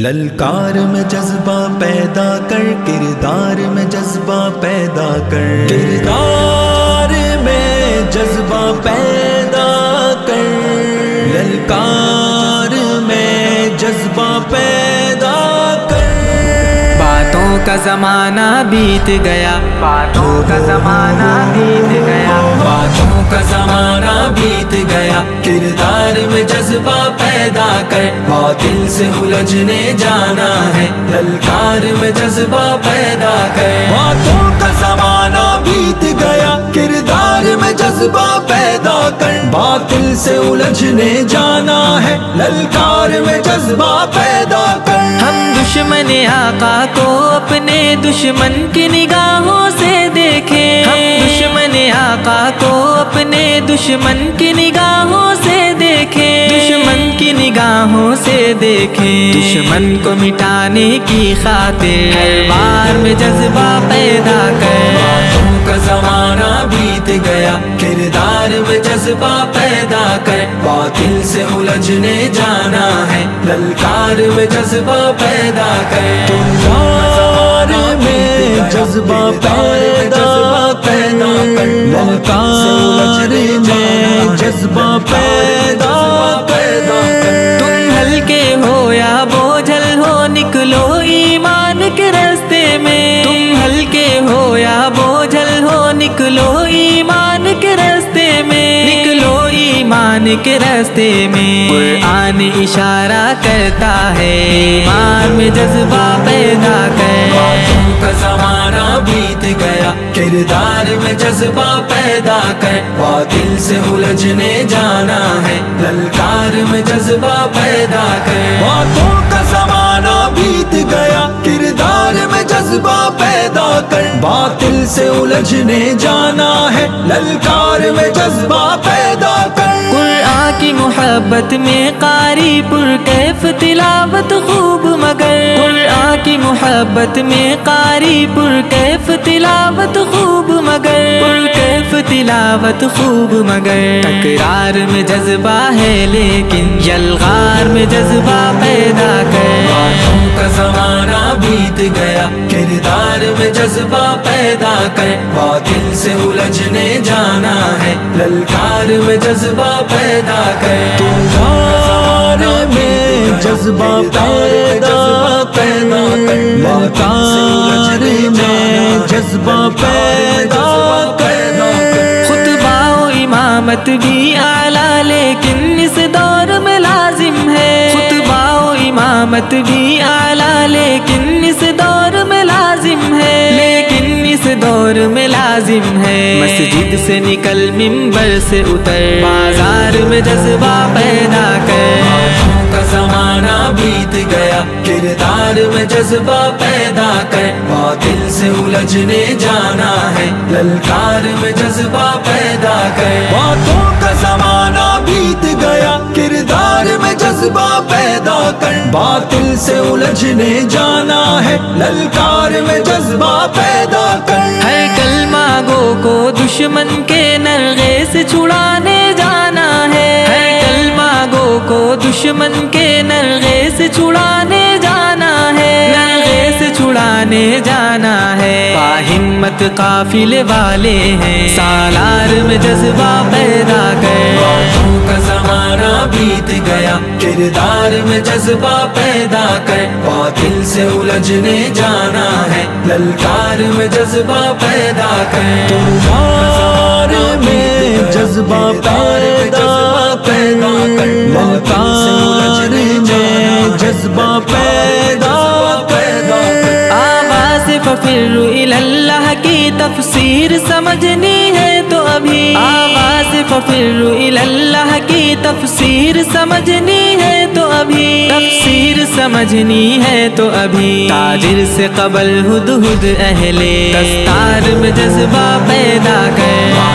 ललकार में जज्बा पैदा कर किरदार में जज्बा पैदा कर। किरदार में जज्बा पैदा का जमाना बीत गया। बातों का जमाना बीत गया। बातों का जमाना बीत गया। किरदार में जज्बा पैदा कर, बातिल से उलझने जाना है। ललकार में जज्बा पैदा कर। बातों का जमाना बीत गया। किरदार में जज्बा पैदा कर, बातिल से उलझने जाना है। ललकार में जज्बा पैदा दुश्मन आका को अपने दुश्मन की निगाहों से देखें। हम दुश्मन आका को अपने दुश्मन की निगाहों से देखें। दुश्मन की निगाहों से देखें। दुश्मन को मिटाने की खातिर हर बार में जज्बा पैदा कर। का जमाना बीत गया किरदार में जज्बा पैदा कर। बातिल से उलझने जाना है। ललकार में जज्बा पैदा कर। तुमकार में जज्बा पैदा पैदा कर। ललकार में जज्बा पैदा के रास्ते में कुरान इशारा करता है। ईमान में जज्बा पैदा कर। जमाना बीत गया। किरदार में जज्बा पैदा कर। बातिल से उलझने जाना है। ललकार में जज्बा पैदा कर। बातों का जमाना बीत गया। किरदार में जज्बा पैदा कर। बातिल से उलझने जाना है। ललकार में जज्बा पैदा मोहब्बत में कारी पुर कैफ तिलावत खूब मगर। कुरान की मोहब्बत में कारी पुर कैफ तिलावत खूब मगर। पुर कैफ तिलावत खूब मगर। तकरार में जज्बा है लेकिन जलगार में जज्बा पैदा कर। बीत गया। किरदार में जज्बा पैदा कर। बातिल से उलझने जाना है। ललकार में जज्बा पैदा कर। तुमकार में जज्बा पैदा कर। ललकार में जज्बा पैदा पैदा कर। खुतबाओ इमामत भी आला लेकिन इस दौर में लाजिम है। खुतबाओ इमामत भी आला लेकिन दौर में लाजिम है। मस्जिद से निकल मिंबर से उतर। बाज़ार में जज्बा पैदा कर। जमाना बीत गया। किरदार में जज्बा पैदा कर। बातिल से उलझने जाना है। ललकार में जज्बा पैदा कर। बातों का जमाना बीत गया। किरदार में जज्बा पैदा कर। बातिल से उलझने जाना है। ललकार में जज्बा पैदा दुश्मन के नलगे से छुड़ाने जाना है। हर कलमा गो को दुश्मन के नरगे से छुड़ाने जाना है। नरगे से छुड़ाने जाना है। हिम्मत काफिले वाले हैं। सालार में जज्बा पैदा कर। जमाना बीत गया। किरदार में जज्बा पैदा कर। बातिल से उलझने जाना है। ललकार में जज्बा पैदा कर में जज्बा पैदा पैदा कर ललकार में जज्बा पैदा आवाज़ फफिर इल्लाह की तफसीर समझनी है तो अभी। आवाज़ फफिर इल्लाह की तफसीर समझनी है अभी। तफसीर समझनी है तो अभी। ताजिर से कबल हुद हुद अहले। दस्तार में जज्बा पैदा कर।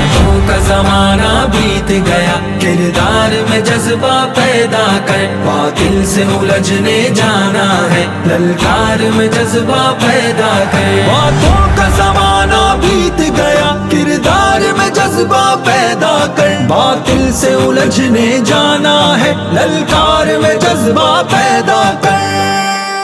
का जमाना बीत गया। किरदार में जज्बा पैदा कर। बातिल से उलझने जाना है। ललकार में जज्बा पैदा कर। बातों का जमाना बीत गया। किरदार में जज्बा पैदा कर बातिल से उलझने जाना है ललकार में जज्बा पैदा